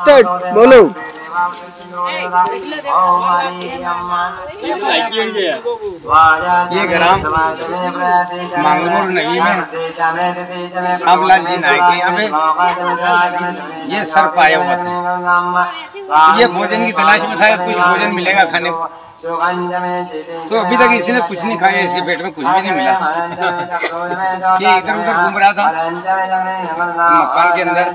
Start बोलो। ये ग्राम। मांगरोर नहीं में लाल जी नायक यहाँ पे ये सर पाया हुआ था। ये भोजन की तलाश में था, कुछ भोजन मिलेगा खाने को? तो अभी तक इसने कुछ नहीं खाया, इसके पेट में कुछ भी नहीं मिला। ये इधर उधर घूम रहा था। मकान के अंदर।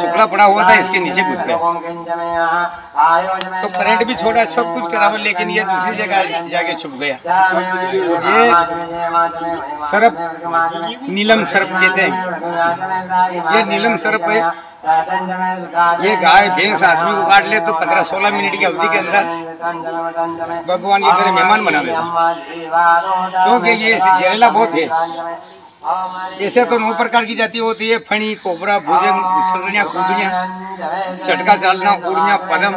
शुक्ला पड़ा हुआ था, इसके नीचे घुस गया तो करंट भी छोड़ा, सब कुछ करा लेकिन ये दूसरी जगह जाके छुप गया। ये सर्प, नीलम सर्प कहते हैं। ये नीलम सर्प है। ये गाय, भैंस, आदमी को काट ले तो पंद्रह सोलह मिनट की अवधि के अंदर भगवान ये घर मेहमान बना देता क्योंकि ये जहरीला बहुत है। ऐसे तो नौ प्रकार की जाति होती है, फणी, कोबरा, भुजंग सरनिया कूदनिया, चटका चालना उड़िया पदम,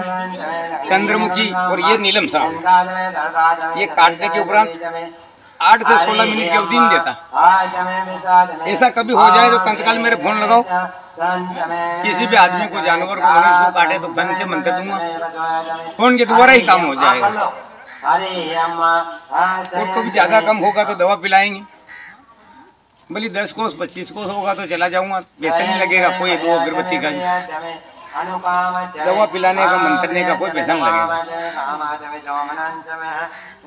चंद्रमुखी और ये नीलम साहब। ये काटने के उपरांत आठ से सोलह मिनट की अवधि देता। ऐसा कभी हो जाए तो तत्काल मेरे फ़ोन लगाओ। किसी भी आदमी को, जानवर को मनुष्य को काटे तो गन से मंत्र दूँगा। फ़ोन के द्वारा ही काम हो जाएगा। और कभी ज़्यादा कम होगा तो दवा पिलाएँगे। बोली दस कोस, पच्चीस कोस होगा तो चला जाऊँगा। वैसे नहीं लगेगा, कोई दो अगरबत्ती का दवा पिलाने का, मंत्रने का कोई पैसा नहीं लगेगा।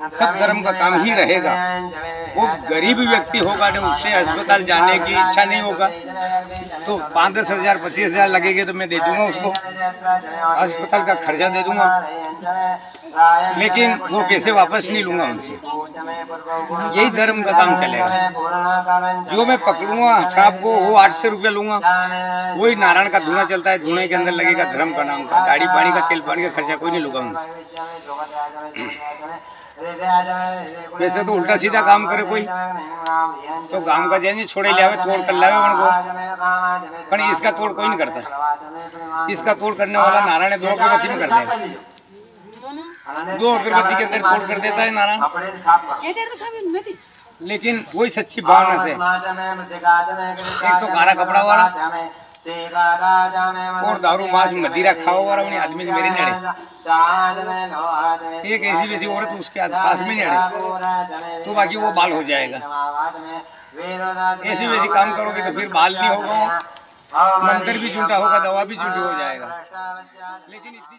सब धर्म का काम ही रहेगा। वो गरीब व्यक्ति होगा नहीं उससे अस्पताल जाने की इच्छा नहीं होगा। तो पाँच दस हज़ार, पच्चीस हज़ार लगेंगे तो मैं दे दूँगा उसको। अस्पताल का खर्चा दे दूँगा। लेकिन वो पैसे वापस नहीं लूँगा उनसे। यही धर्म का काम चलेगा। जो मैं पकड़ूँगा सांप को वो आठ सौ रुपया लूँगा। वही नारायण का धुना चलता है धुने के अंदर लगेगा धर्म का नाम का। गाड़ी पानी का, तेल पानी का खर्चा कोई नहीं लूँगा उनसे। वैसे तो उल्टा सीधा काम करे कोई। तो गाँव का जैन छोड़े ले आवे, तोड़ कर लावे उनको। पर इसका तोड़ कोई नहीं करता। इसका तोड़ करने वाला नारायण दो अगरबत्ती में कर देगा दो अगरबत्ती के अंदर तोड़ कर देता है नारायण। लेकिन वही सच्ची भावना से। एक तो कारा कपड़ा वाला और दारू मांस मदिरा खाओ वाला उन्हें आदमी के मेरे नड़े। एक ऐसी वैसी औरत उसके पास में नहीं अड़े तो बाकी वो बाल हो जाएगा। ऐसी वैसी काम करोगे तो फिर बाल नहीं होगा। मंदिर भी झूठा होगा दवा भी झूठी हो जाएगा। लेकिन इतनी